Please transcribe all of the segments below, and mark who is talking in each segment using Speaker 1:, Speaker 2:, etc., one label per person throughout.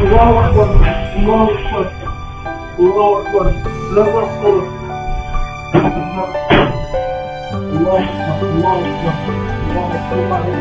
Speaker 1: الله اكبر الله اكبر الله اكبر لا اكبر الله اكبر الله اكبر الله اكبر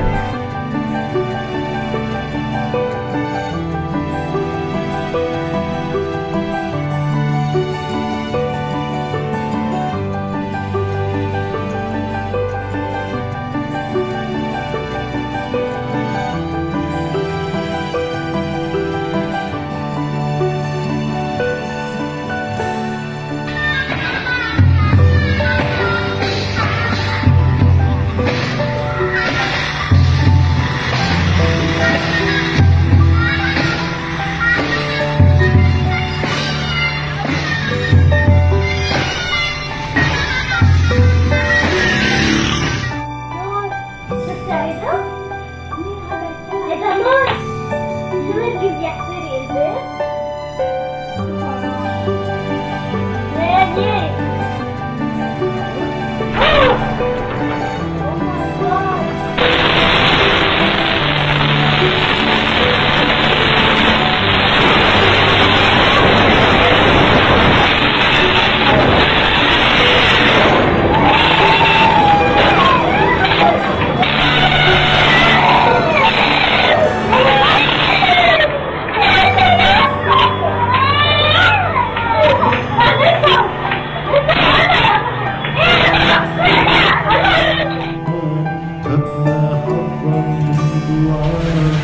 Speaker 1: yes, it is. Amen.